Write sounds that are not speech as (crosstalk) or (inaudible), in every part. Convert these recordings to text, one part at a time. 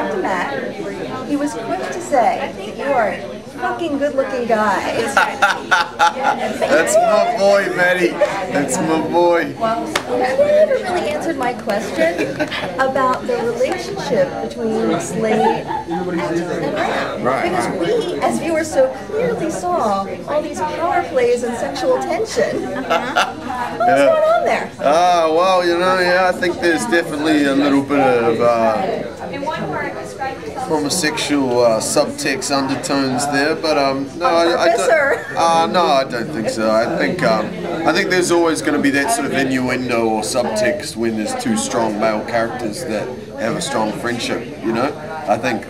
talked to Matt, he was quick to say that you are a fucking good-looking guy. (laughs) That's my boy, Maddie. That's my boy. Well, you never really answered my question about the relationship between Slade and Ram. Right, Because we, as viewers, so clearly saw all these power plays and sexual tension. Uh-huh. (laughs) What was going on there? Ah, well, you know, yeah, I think there's definitely a little bit of uh, homosexual uh, subtext undertones there, but um, no, I, I Professor. don't. Uh, no, I don't think so. I think um, I think there's always going to be that sort of innuendo or subtext when there's two strong male characters that have a strong friendship. You know, I think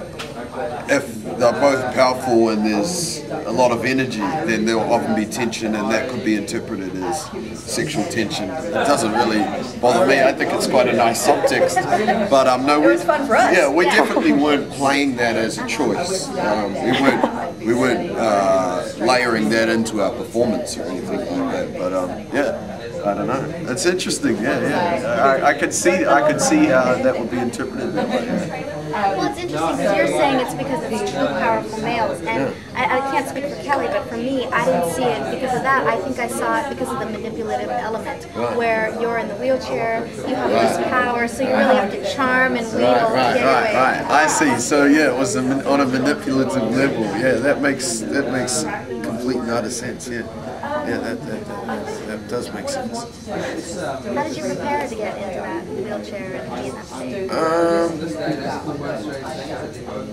if they're both powerful and there's a lot of energy, then there'll often be tension, and that could be interpreted as sexual tension. It doesn't really bother me. I think it's quite a nice subtext. But um, no, we was fun for us. Yeah, we Yeah. definitely weren't playing that as a choice. Um, we weren't we weren't uh, layering that into our performance or anything like that. But um, yeah. I don't know. It's interesting. Yeah, yeah. I, I could see. I could see how that would be interpreted that way. yeah. Um, well, it's interesting because you're saying it's because it's two powerful males, and I, I can't speak for Kelly, but for me, I didn't see it because of that. I think I saw it because of the manipulative element, where you're in the wheelchair, you have this power, so you really have to charm and wheedle Right, to right, get your right, right. I see. So yeah, it was on a manipulative level. Yeah, that makes that makes complete and utter sense. Yeah, yeah, that that, that, that does make sense. How did you prepare to get into that wheelchair and be in that state? Um,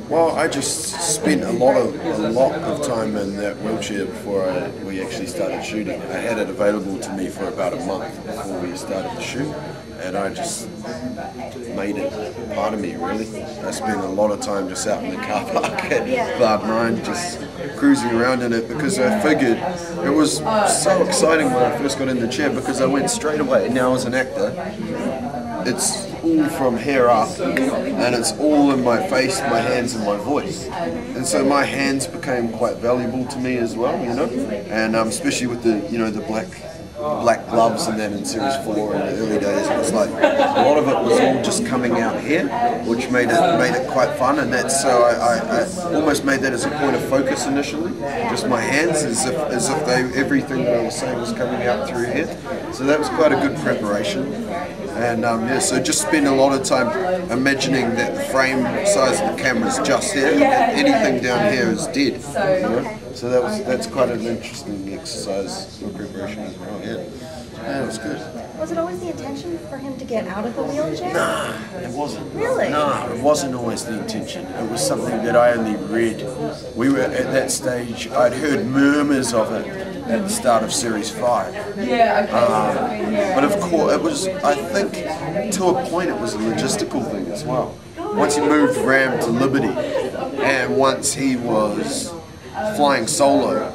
well, I just spent a lot of a lot of time in that wheelchair before I, we actually started shooting. I had it available to me for about a month before we started the shoot, and I just made it part of me. Really, I spent a lot of time just out in the car park at Bar Nine, just cruising around in it because I figured it was so exciting when I first got in the chair because I went straight away. Now as an actor, it's all from here up and it's all in my face, my hands and my voice. And so my hands became quite valuable to me as well, you know? And um, especially with the, you know, the black black gloves and that in series four in the early days it was like a lot of it was all just coming out here which made it made it quite fun. And that's so I, I, I almost made that as a point of focus initially. Just my hands as if as if they everything that I was saying was coming out through here. So that was quite a good preparation and um, yeah, so just spend a lot of time imagining that the frame size of the camera is just here, and anything down here is dead. You know? So that was that's quite an interesting exercise for preparation as well. Yeah, yeah, it was good. Was it always the intention for him to get out of the wheelchair? It wasn't. Really? No, it wasn't always the intention. It was something that I only read. We were at that stage. I'd heard murmurs of it at the start of series five. Yeah, Um, but of course, it was. I think to a point, it was a logistical thing as well. Once he moved Ram to Liberty, and once he was flying solo,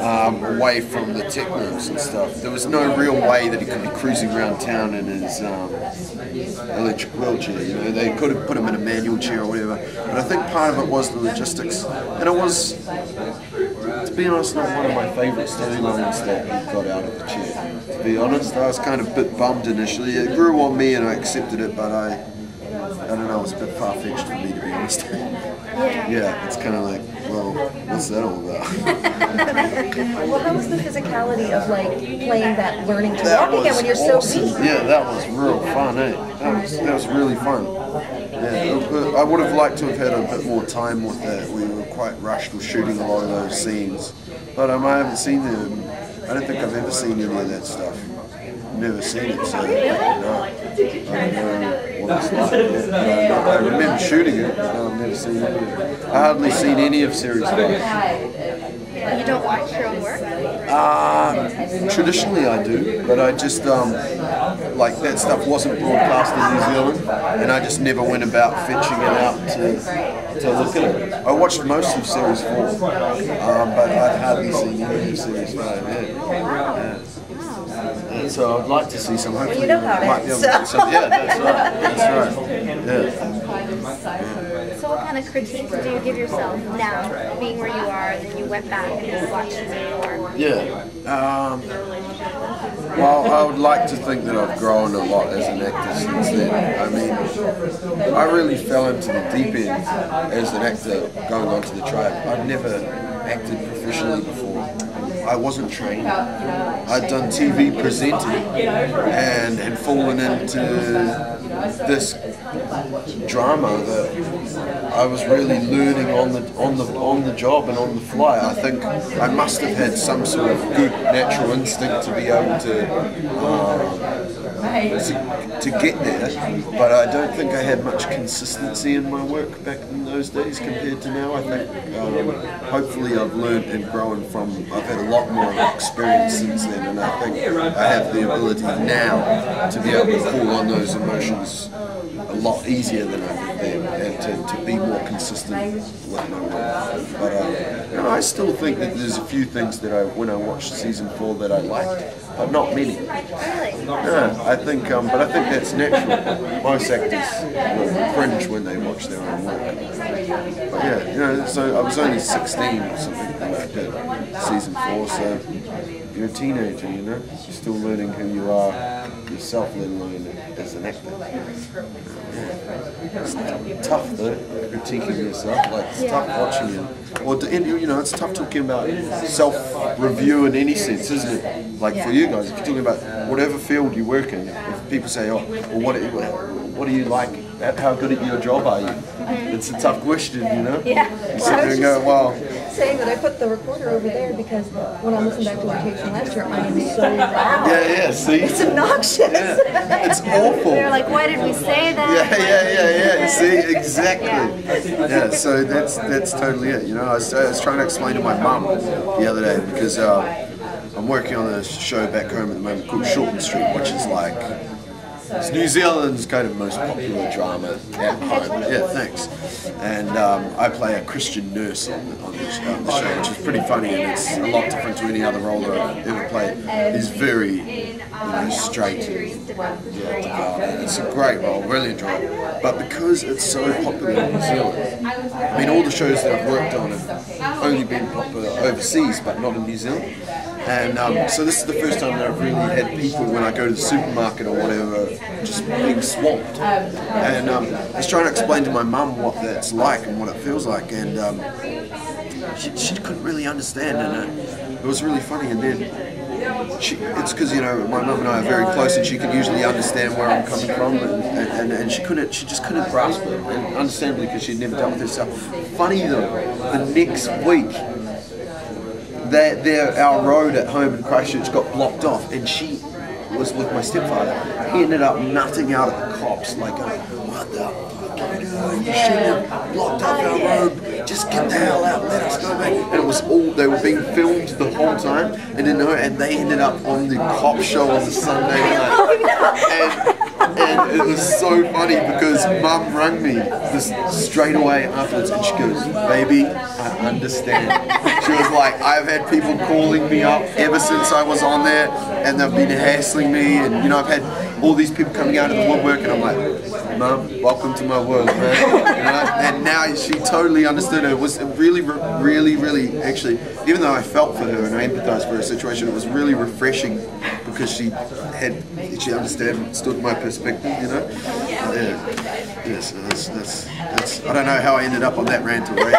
um, away from the technos and stuff. There was no real way that he could be cruising around town in his um, electric wheelchair. You know, they could have put him in a manual chair or whatever. But I think part of it was the logistics, and it was, to be honest, not one of my favourite storylines that he got out of the chair. To be honest, I was kind of a bit bummed initially. It grew on me, and I accepted it, but I, I don't know, it's a bit far fetched for me honest. yeah, it's kind of like, well, what's that all about? (laughs) Well, how was the physicality of like playing that learning to That walk again when you're so awesome. weak? Yeah, that was real fun, eh? That was, that was really fun. Yeah, I would have liked to have had a bit more time with that. We were quite rushed with shooting a lot of those scenes. But um, I haven't seen them. I don't think I've ever seen any of that stuff. Never seen it, so no. I don't know what it's like. Yeah, no, I remember shooting it, but I've never seen it. I hardly seen any of series five. You don't watch your own work? Uh, traditionally I do, but I just, um, like that stuff wasn't broadcast in New Zealand, and I just never went about fetching it out to, to look at it. I watched most of Series 4, um, but I'd hardly seen any of Series 5 yet. Yeah. And so I'd like to see some. Hopefully, you know how it might be able is, to get so. Yeah, that's right. (laughs) That's right. Yeah. So what kind of critique do you give yourself now, being where you are, and then you went back and you watched it before? Yeah. Um, Well, I would like to think that I've grown a lot as an actor since then. I mean, I really fell into the deep end as an actor going onto the tribe. I'd never acted professionally before. I wasn't trained. I'd done TV presenting and had fallen into this drama that I was really learning on the on the on the job and on the fly. I think I must have had some sort of good natural instinct to be able to uh, to, get there, but I don't think I had much consistency in my work back in those days compared to now. I think um, hopefully I've learned and grown from. I've had a lot more experience since then, and I think I have the ability now to be able to pull on those emotions a lot easier than I did to, to be more consistent with my work. But you know, I still think that there's a few things that I, when I watched season four, that I liked, but not many. Yeah, I think, um, but I think that's natural. Most actors will cringe when they watch their own work. But yeah, you know, so I was only 16 or something when I did season four, so you're a teenager, you know, you're still learning who you are yourself, let alone as an actor. It's tough though, critiquing yourself. Like it's tough watching it. Or you know, it's tough talking about self-review in any sense, isn't it? Like for you guys, if you're talking about whatever field you work in, if people say, "Oh, well, what, what do you like? How good at your job are you?" It's a tough question, you know. Yeah. You sit there and go, "Well." Saying that I put the recorder over there because when I listened back to Vacation last year, I am so (laughs) loud. Yeah, yeah, see? It's obnoxious. Yeah. It's (laughs) awful. They're like, why did we say that? Yeah, yeah, yeah, yeah. (laughs) See, exactly. Yeah, so that's that's totally it. You know, I was, I was trying to explain to my mum the other day because uh, I'm working on a show back home at the moment called Shortland Street, which is like it's New Zealand's kind of most popular drama at home. Yeah, thanks. And um, I play a Christian nurse on on, on the show, which is pretty funny and it's a lot different to any other role that I've ever played. It's very, you know, straight yeah. It's a great role, really enjoy it. But because it's so popular in New Zealand, I mean, all the shows that I've worked on have only been popular overseas, but not in New Zealand. And um, so this is the first time that I've really had people when I go to the supermarket or whatever just being swamped. And um, I was trying to explain to my mum what that's like and what it feels like, and um, she, she couldn't really understand, and it, it was really funny. And then she, it's because you know my mum and I are very close, and she can usually understand where I'm coming from, and, and, and she couldn't, she just couldn't grasp it, and understandably because she'd never dealt with herself. Funny though, the next week that their our road at home in Christchurch got blocked off, and she was with my stepfather. He ended up nutting out at the cops, like, uh, "What the fuck are you doing? You shouldn't have blocked up our road. Just get the hell out. Let us go back." And it was all they were being filmed the whole time, and then and they ended up on the cop show on the Sunday night. (laughs) Oh, and, and (laughs) it was so funny because mum rang me this straight away afterwards and she goes, baby, I understand. She was like, I've had people calling me up ever since I was on there and they've been hassling me and you know, I've had all these people coming out of the woodwork and I'm like, mum, welcome to my world, man. You know? And now she totally understood it. It was really, really, really, actually, even though I felt for her and I empathized for her situation, it was really refreshing because she had she understood my perspective, you know. Yeah, yeah. So that's, that's, that's I don't know how I ended up on that rant already.